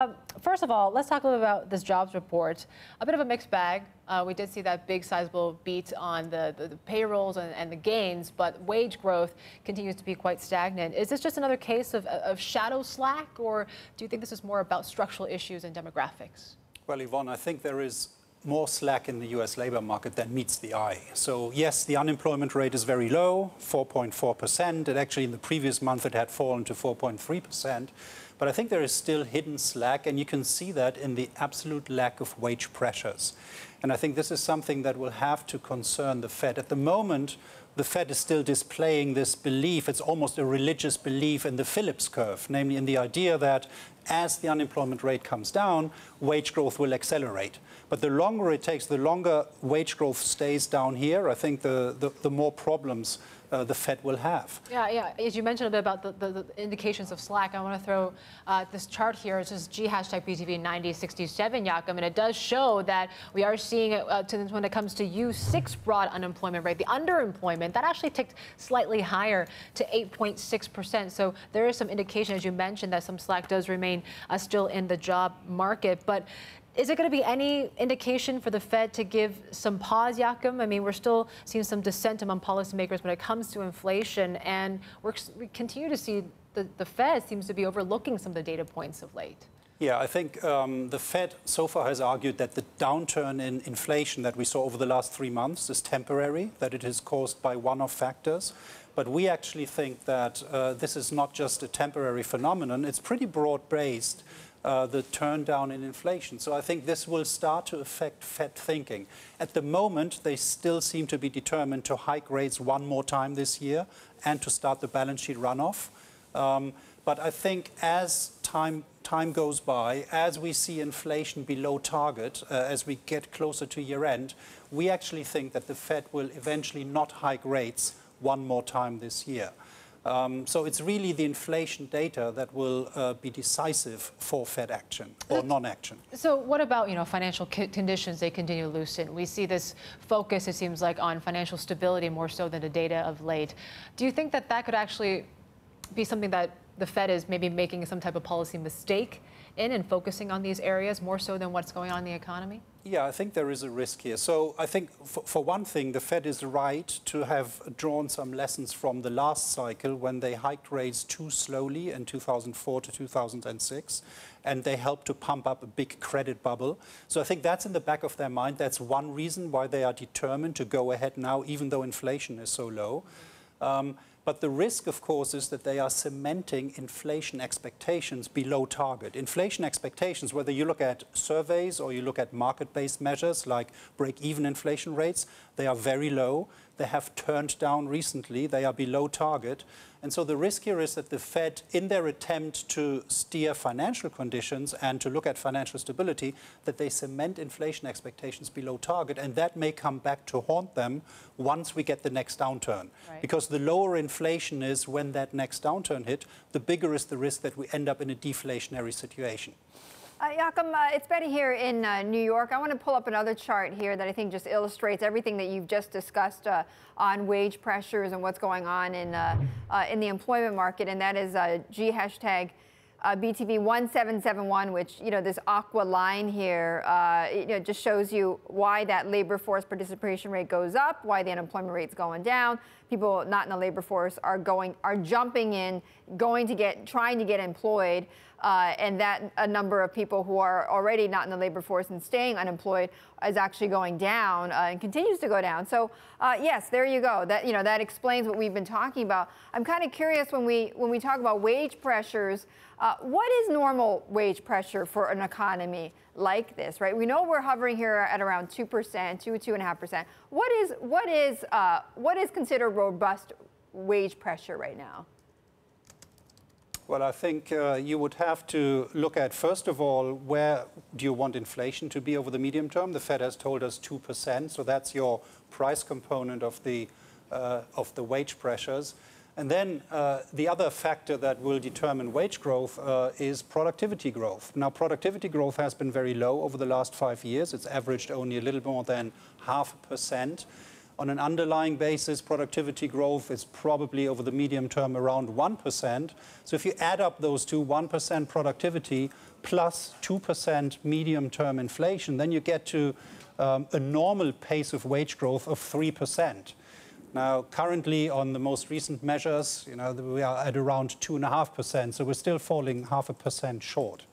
Um, first of all, let's talk a little bit about this jobs report. A bit of a mixed bag. Uh, we did see that big sizable beat on the, the, the payrolls and, and, the gains, but wage growth continues to be quite stagnant. Is this just another case of, of shadow slack, or do you think this is more about structural issues and demographics? Well, Yvonne, I think there is more slack in the US labor market than meets the eye. So yes, the unemployment rate is very low, 4.4%. And actually in the previous month it had fallen to 4.3%. But I think there is still hidden slack, and you can see that in the absolute lack of wage pressures. And I think this is something that will have to concern the Fed. At the moment, the Fed is still displaying this belief, it's almost a religious belief in the Phillips curve, namely in the idea that as the unemployment rate comes down, wage growth will accelerate. But the longer it takes, the longer wage growth stays down here, I think the, the, the more problems uh, the Fed will have. Yeah, yeah. As you mentioned a bit about the, the, the indications of slack, I want to throw uh, this chart here. It's just G hashtag BTV 9067, Joachim, and it does show that we are seeing uh, to, when it comes to U6 broad unemployment rate, the underemployment, that actually ticked slightly higher to 8.6%. So there is some indication, as you mentioned, that some slack does remain uh, still in the job market. But is it going to be any indication for the Fed to give some pause, Joachim? I mean, we're still seeing some dissent among policymakers when it comes to inflation, and we continue to see the, the Fed seems to be overlooking some of the data points of late. Yeah, I think um, the Fed so far has argued that the downturn in inflation that we saw over the last three months is temporary, that it is caused by one-off factors. But we actually think that uh, this is not just a temporary phenomenon, it's pretty broad-based uh, the turn down in inflation. So I think this will start to affect Fed thinking. At the moment, they still seem to be determined to hike rates one more time this year and to start the balance sheet runoff. Um, but I think as time time goes by, as we see inflation below target, uh, as we get closer to year end, we actually think that the Fed will eventually not hike rates one more time this year. Um, so it's really the inflation data that will uh, be decisive for Fed action or non-action. So what about you know financial conditions? They continue to loosen. We see this focus. It seems like on financial stability more so than the data of late. Do you think that that could actually be something that the Fed is maybe making some type of policy mistake in and focusing on these areas more so than what's going on in the economy? Yeah, I think there is a risk here. So I think, for, for, one thing, the Fed is right to have drawn some lessons from the last cycle when they hiked rates too slowly in 2004 to 2006, and they helped to pump up a big credit bubble. So I think that's in the back of their mind. That's one reason why they are determined to go ahead now, even though inflation is so low. Um, but the risk, of course, is that they are cementing inflation expectations below target. Inflation expectations, whether you look at surveys or you look at market-based measures like break-even inflation rates, they are very low. They have turned down recently. They are below target. And so the risk here is that the Fed, in their attempt to steer financial conditions and to look at financial stability, that they cement inflation expectations below target. And that may come back to haunt them once we get the next downturn. Right. Because the lower inflation is when that next downturn hit, the bigger is the risk that we end up in a deflationary situation. Uh, Joachim, uh, it's Betty here in uh, New York. I want to pull up another chart here that I think just illustrates everything that you've just discussed uh, on wage pressures and what's going on in, uh, uh, in the employment market, and that is G hashtag BTV 1771, which, you know, this aqua line here, you know, just shows you why that labor force participation rate goes up, why the unemployment rate's going down. People not in the labor force are going, are jumping in, going to get, trying to get employed uh, and that a number of people who are already not in the labor force and staying unemployed is actually going down uh, and continues to go down. So uh, yes, there you go. That you know that explains what we've been talking about. I'm kind of curious when we when we talk about wage pressures. Uh, what is normal wage pressure for an economy like this, right? We know we're hovering here at around two percent, two two and a half percent. What is what is uh, what is considered robust wage pressure right now? Well, I think uh, you would have to look at, first of all, where do you want inflation to be over the medium term? The Fed has told us 2%, so that's your price component of the, uh, of the wage pressures. And then uh, the other factor that will determine wage growth uh, is productivity growth. Now, productivity growth has been very low over the last five years. It's averaged only a little more than half a percent. On an underlying basis, productivity growth is probably over the medium term around 1%. So if you add up those two, 1% productivity plus 2% medium-term inflation, then you get to um, a normal pace of wage growth of 3%. Now, currently, on the most recent measures, you know, we are at around 2.5%, so we're still falling half a percent short.